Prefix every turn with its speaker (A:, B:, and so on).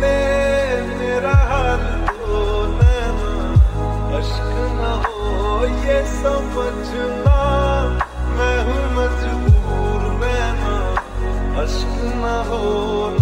A: ले अश्क हो ये समझना मैं हूँ मजबूर नैना अश्क न हो